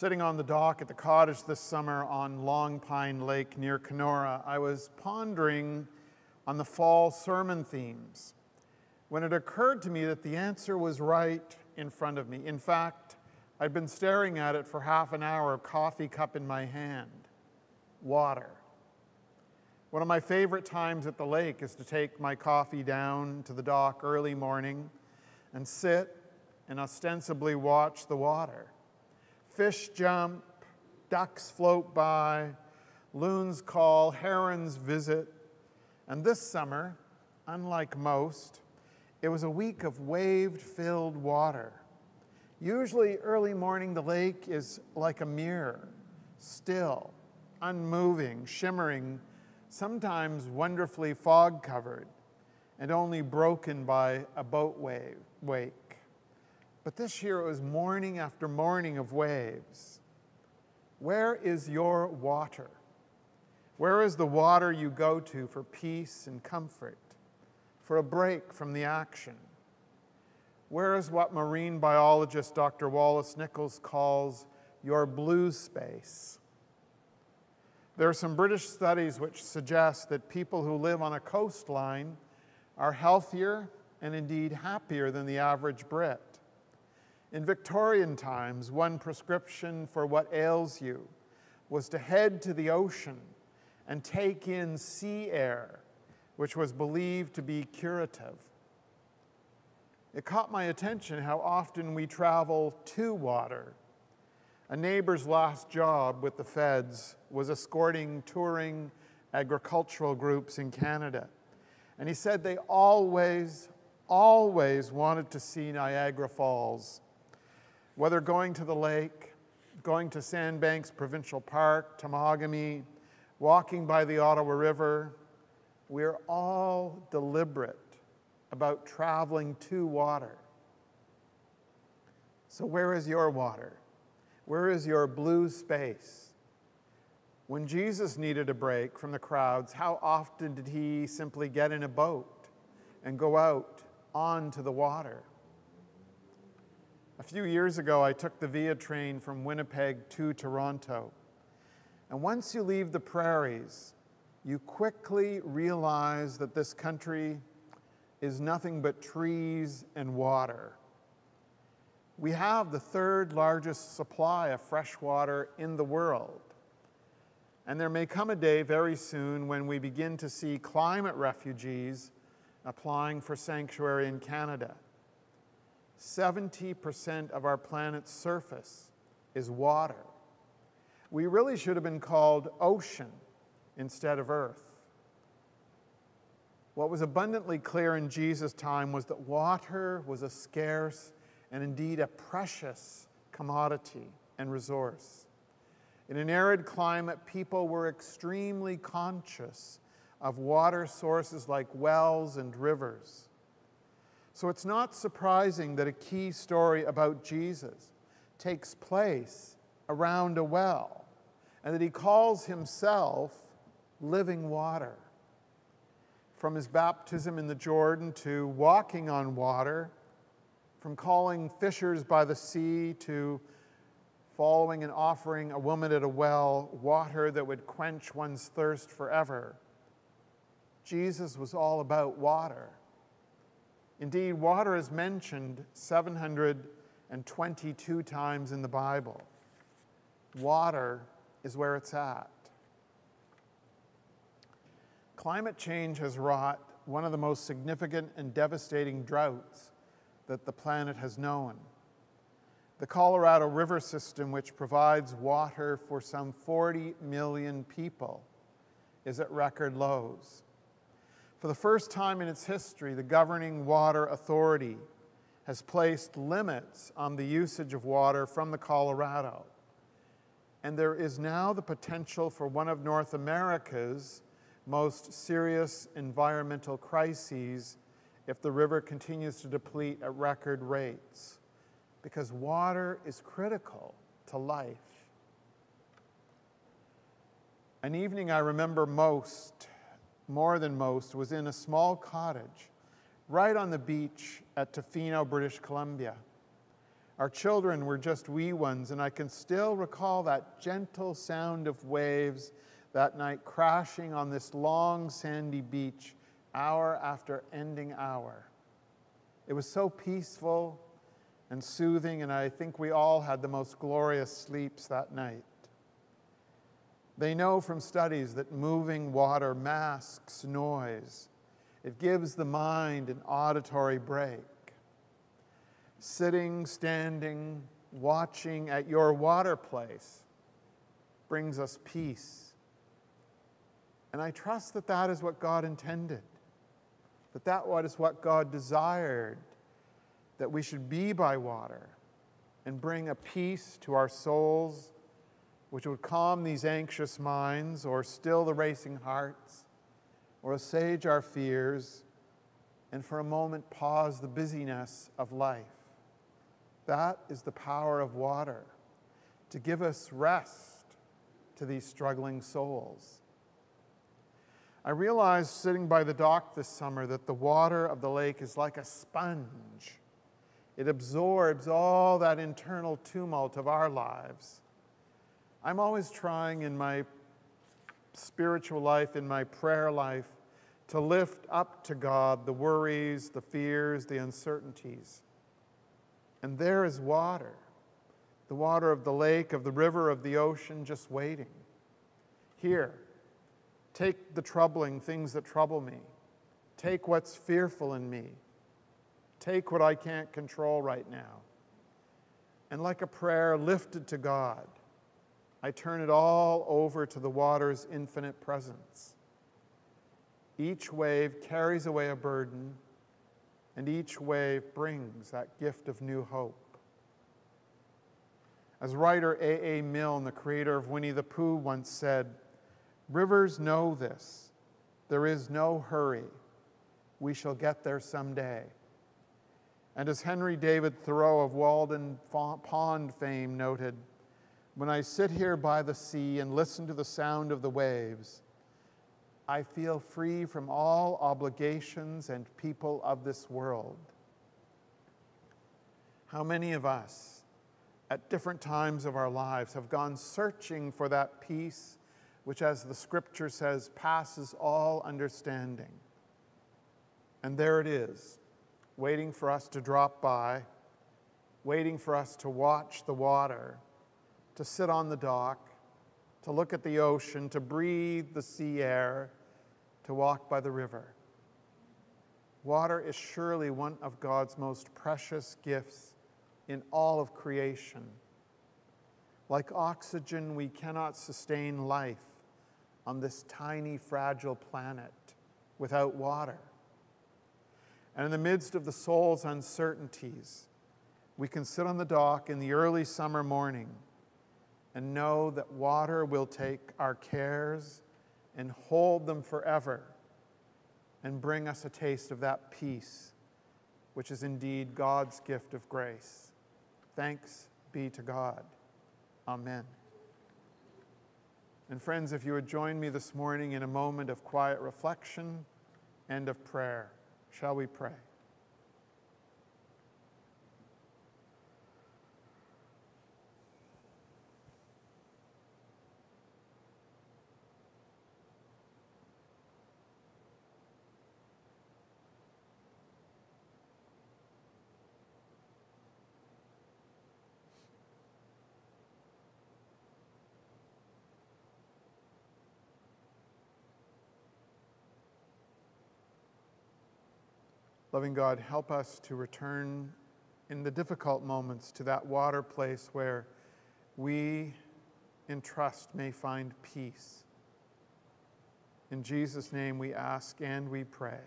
Sitting on the dock at the cottage this summer on Long Pine Lake near Kenora, I was pondering on the fall sermon themes when it occurred to me that the answer was right in front of me. In fact, I'd been staring at it for half an hour, coffee cup in my hand. Water. One of my favorite times at the lake is to take my coffee down to the dock early morning and sit and ostensibly watch the water. Fish jump, ducks float by, loons call, herons visit. And this summer, unlike most, it was a week of wave filled water. Usually, early morning, the lake is like a mirror, still, unmoving, shimmering, sometimes wonderfully fog covered, and only broken by a boat wave, wake. But this year it was morning after morning of waves. Where is your water? Where is the water you go to for peace and comfort, for a break from the action? Where is what marine biologist Dr. Wallace Nichols calls your blue space? There are some British studies which suggest that people who live on a coastline are healthier and indeed happier than the average Brit. In Victorian times, one prescription for what ails you was to head to the ocean and take in sea air, which was believed to be curative. It caught my attention how often we travel to water. A neighbor's last job with the feds was escorting touring agricultural groups in Canada. And he said they always, always wanted to see Niagara Falls whether going to the lake, going to Sandbanks Provincial Park, Temagami, walking by the Ottawa River, we're all deliberate about traveling to water. So, where is your water? Where is your blue space? When Jesus needed a break from the crowds, how often did he simply get in a boat and go out onto the water? A few years ago, I took the VIA train from Winnipeg to Toronto. And once you leave the prairies, you quickly realize that this country is nothing but trees and water. We have the third largest supply of fresh water in the world. And there may come a day very soon when we begin to see climate refugees applying for sanctuary in Canada. 70% of our planet's surface is water. We really should have been called ocean instead of earth. What was abundantly clear in Jesus' time was that water was a scarce and indeed a precious commodity and resource. In an arid climate, people were extremely conscious of water sources like wells and rivers. So it's not surprising that a key story about Jesus takes place around a well and that he calls himself living water. From his baptism in the Jordan to walking on water, from calling fishers by the sea to following and offering a woman at a well water that would quench one's thirst forever. Jesus was all about water. Indeed, water is mentioned 722 times in the Bible. Water is where it's at. Climate change has wrought one of the most significant and devastating droughts that the planet has known. The Colorado River system, which provides water for some 40 million people, is at record lows. For the first time in its history, the governing water authority has placed limits on the usage of water from the Colorado. And there is now the potential for one of North America's most serious environmental crises if the river continues to deplete at record rates, because water is critical to life. An evening I remember most more than most, was in a small cottage right on the beach at Tofino, British Columbia. Our children were just wee ones, and I can still recall that gentle sound of waves that night crashing on this long sandy beach, hour after ending hour. It was so peaceful and soothing, and I think we all had the most glorious sleeps that night. They know from studies that moving water masks noise. It gives the mind an auditory break sitting, standing, watching at your water place brings us peace. And I trust that that is what God intended, that that is what God desired, that we should be by water and bring a peace to our souls which would calm these anxious minds or still the racing hearts or assuage our fears and for a moment pause the busyness of life. That is the power of water to give us rest to these struggling souls. I realized sitting by the dock this summer that the water of the lake is like a sponge. It absorbs all that internal tumult of our lives. I'm always trying in my spiritual life, in my prayer life, to lift up to God the worries, the fears, the uncertainties. And there is water the water of the lake, of the river, of the ocean, just waiting. Here, take the troubling things that trouble me. Take what's fearful in me. Take what I can't control right now. And like a prayer lifted to God, I turn it all over to the water's infinite presence. Each wave carries away a burden and each wave brings that gift of new hope. As writer A. A. Milne, the creator of Winnie the Pooh, once said, Rivers know this. There is no hurry. We shall get there someday. And as Henry David Thoreau of Walden Pond fame noted, when I sit here by the sea and listen to the sound of the waves, I feel free from all obligations and people of this world. How many of us, at different times of our lives, have gone searching for that peace which, as the scripture says, passes all understanding? And there it is, waiting for us to drop by, waiting for us to watch the water, to sit on the dock, to look at the ocean, to breathe the sea air to walk by the river. Water is surely one of God's most precious gifts in all of creation. Like oxygen, we cannot sustain life on this tiny, fragile planet without water. And in the midst of the soul's uncertainties, we can sit on the dock in the early summer morning and know that water will take our cares and hold them forever and bring us a taste of that peace, which is indeed God's gift of grace. Thanks be to God. Amen. And friends, if you would join me this morning in a moment of quiet reflection and of prayer, shall we pray? Loving God, help us to return in the difficult moments to that water place where we in trust may find peace. In Jesus' name we ask and we pray.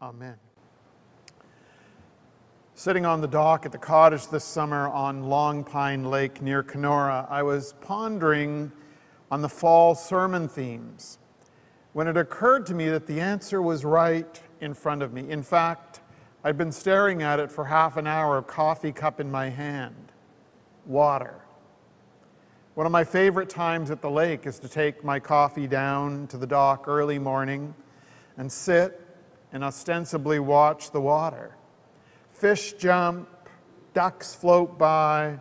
Amen. Sitting on the dock at the cottage this summer on Long Pine Lake near Kenora, I was pondering on the fall sermon themes when it occurred to me that the answer was right in front of me. In fact, I'd been staring at it for half an hour, coffee cup in my hand, water. One of my favorite times at the lake is to take my coffee down to the dock early morning and sit and ostensibly watch the water. Fish jump, ducks float by,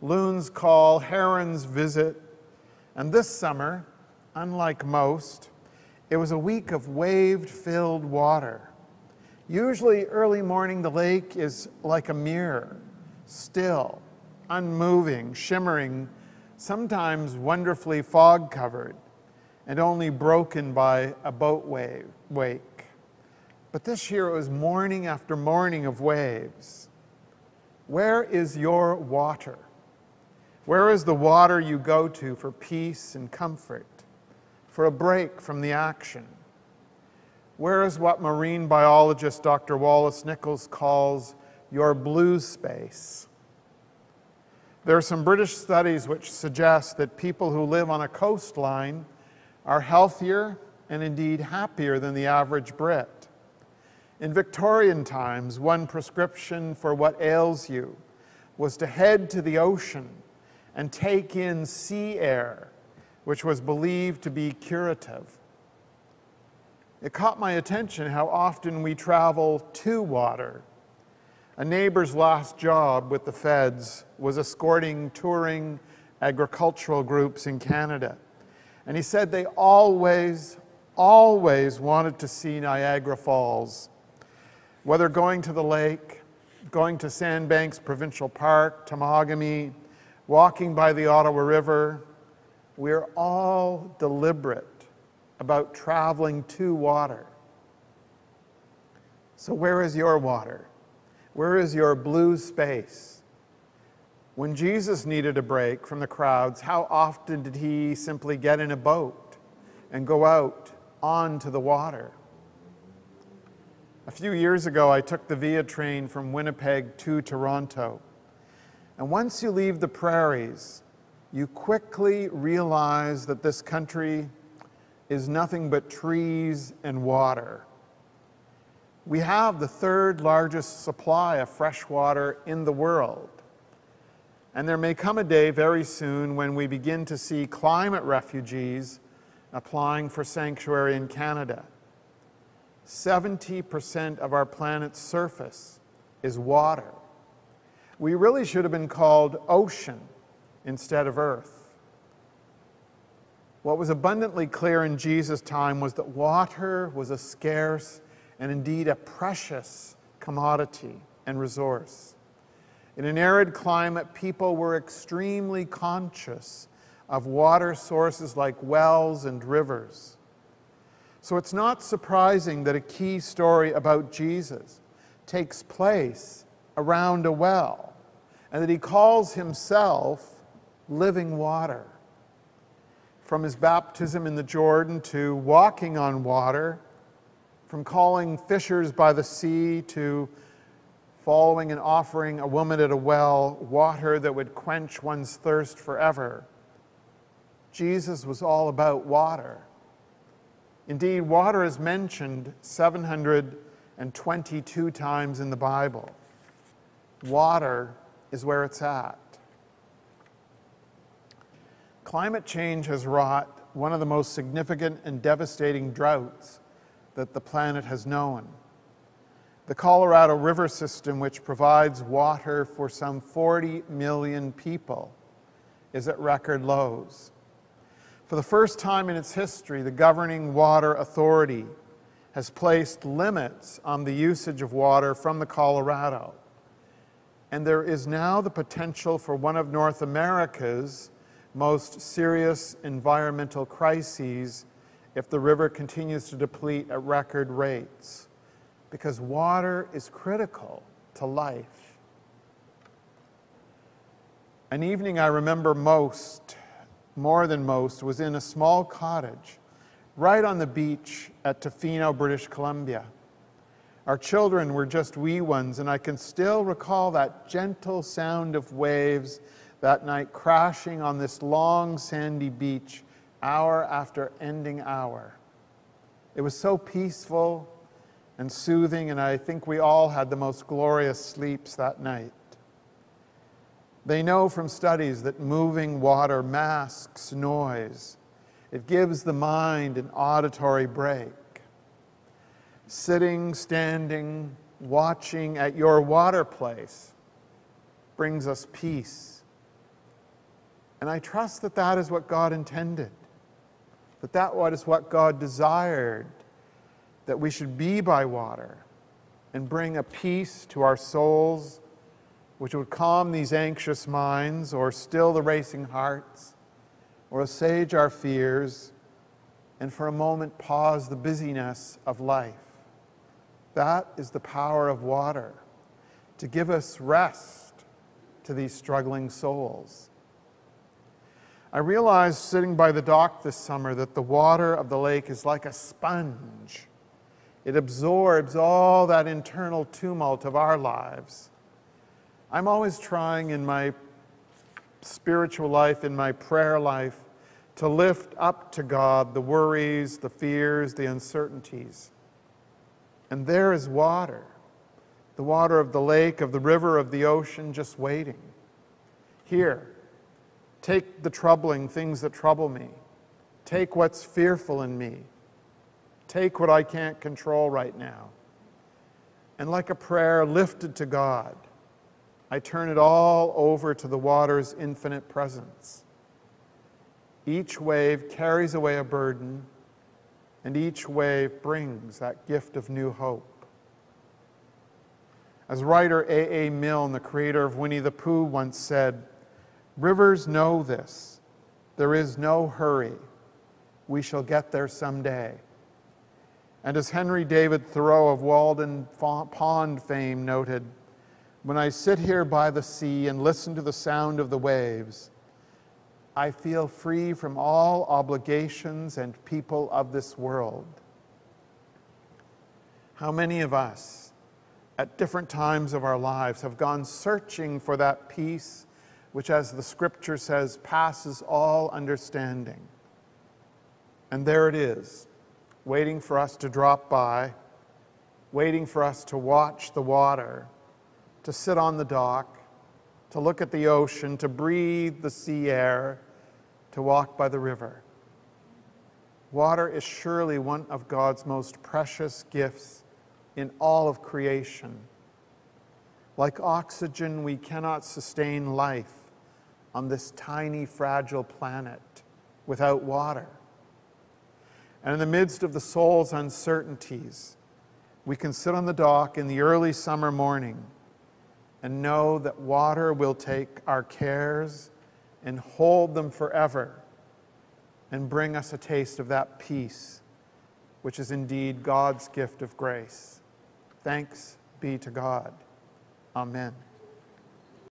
loons call, herons visit. And this summer, unlike most, it was a week of wave filled water. Usually, early morning, the lake is like a mirror, still, unmoving, shimmering, sometimes wonderfully fog covered, and only broken by a boat wave, wake. But this year it was morning after morning of waves. Where is your water? Where is the water you go to for peace and comfort, for a break from the action? Where is what marine biologist Dr. Wallace Nichols calls your blue space? There are some British studies which suggest that people who live on a coastline are healthier and indeed happier than the average Brit. In Victorian times, one prescription for what ails you was to head to the ocean and take in sea air, which was believed to be curative. It caught my attention how often we travel to water. A neighbor's last job with the feds was escorting touring agricultural groups in Canada. And he said they always, always wanted to see Niagara Falls. Whether going to the lake, going to Sandbanks Provincial Park, Temagami, walking by the Ottawa River, we're all deliberate about traveling to water. So, where is your water? Where is your blue space? When Jesus needed a break from the crowds, how often did he simply get in a boat and go out onto the water? A few years ago, I took the Via train from Winnipeg to Toronto. And once you leave the prairies, you quickly realize that this country is nothing but trees and water. We have the third largest supply of fresh water in the world. And there may come a day very soon when we begin to see climate refugees applying for sanctuary in Canada. 70% of our planet's surface is water. We really should have been called ocean instead of earth. What was abundantly clear in Jesus' time was that water was a scarce and indeed a precious commodity and resource. In an arid climate, people were extremely conscious of water sources like wells and rivers. So it's not surprising that a key story about Jesus takes place around a well and that he calls himself living water from his baptism in the Jordan to walking on water, from calling fishers by the sea to following and offering a woman at a well water that would quench one's thirst forever. Jesus was all about water. Indeed, water is mentioned 722 times in the Bible. Water is where it's at. Climate change has wrought one of the most significant and devastating droughts that the planet has known. The Colorado River system, which provides water for some 40 million people, is at record lows. For the first time in its history, the governing water authority has placed limits on the usage of water from the Colorado. And there is now the potential for one of North America's most serious environmental crises if the river continues to deplete at record rates, because water is critical to life. An evening I remember most, more than most, was in a small cottage right on the beach at Tofino, British Columbia. Our children were just wee ones, and I can still recall that gentle sound of waves that night crashing on this long sandy beach hour after ending hour. It was so peaceful and soothing, and I think we all had the most glorious sleeps that night. They know from studies that moving water masks noise. It gives the mind an auditory break. Sitting, standing, watching at your water place brings us peace. And I trust that that is what God intended, that that is what God desired, that we should be by water and bring a peace to our souls which would calm these anxious minds or still the racing hearts or assuage our fears and for a moment pause the busyness of life. That is the power of water to give us rest to these struggling souls. I realized sitting by the dock this summer that the water of the lake is like a sponge. It absorbs all that internal tumult of our lives. I'm always trying in my spiritual life, in my prayer life, to lift up to God the worries, the fears, the uncertainties. And there is water the water of the lake, of the river, of the ocean, just waiting. Here, take the troubling things that trouble me. Take what's fearful in me. Take what I can't control right now. And like a prayer lifted to God, I turn it all over to the water's infinite presence. Each wave carries away a burden, and each wave brings that gift of new hope. As writer A. A. Milne, the creator of Winnie the Pooh, once said, Rivers know this. There is no hurry. We shall get there someday. And as Henry David Thoreau of Walden Pond fame noted, when I sit here by the sea and listen to the sound of the waves, I feel free from all obligations and people of this world. How many of us at different times of our lives have gone searching for that peace which, as the scripture says, passes all understanding? And there it is, waiting for us to drop by, waiting for us to watch the water, to sit on the dock, to look at the ocean, to breathe the sea air, to walk by the river. Water is surely one of God's most precious gifts in all of creation. Like oxygen, we cannot sustain life on this tiny, fragile planet without water. And in the midst of the soul's uncertainties, we can sit on the dock in the early summer morning and know that water will take our cares and hold them forever and bring us a taste of that peace, which is indeed God's gift of grace. Thanks be to God. Amen.